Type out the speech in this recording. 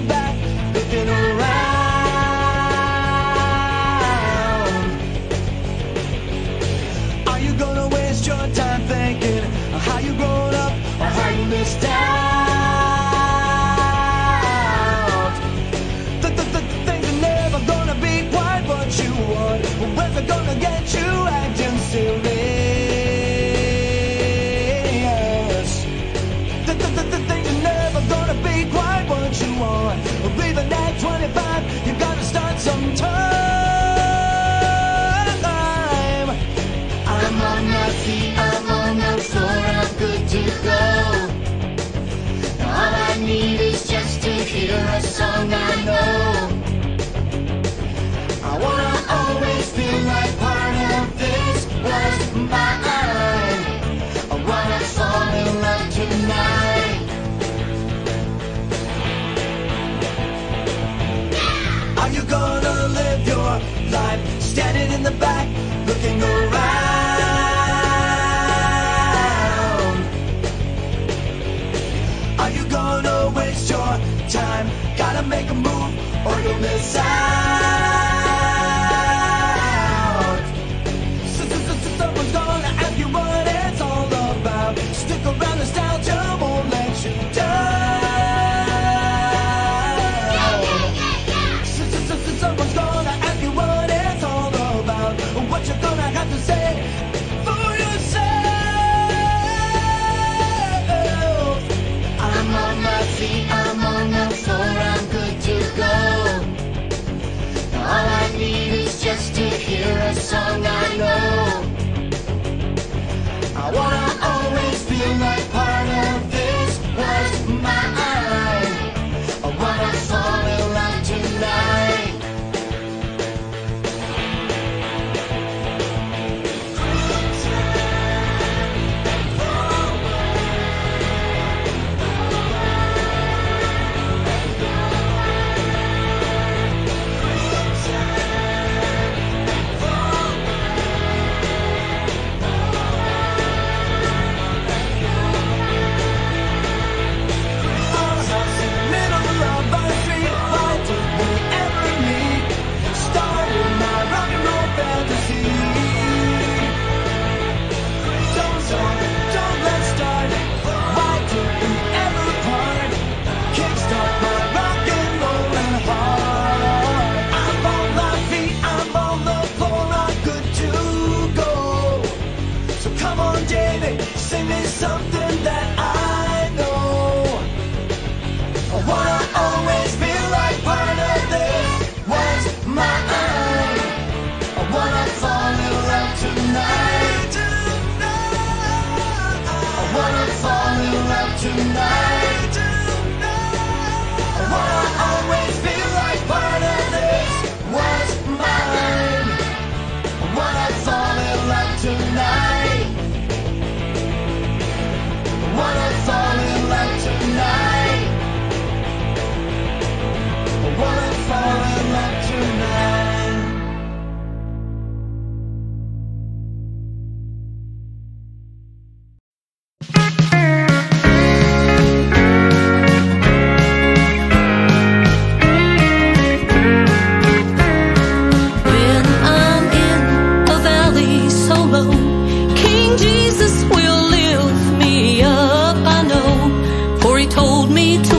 the back, looking around. Are you gonna live your life standing in the back looking around? Are you gonna waste your time? Gotta make a move or you'll miss out. hold me to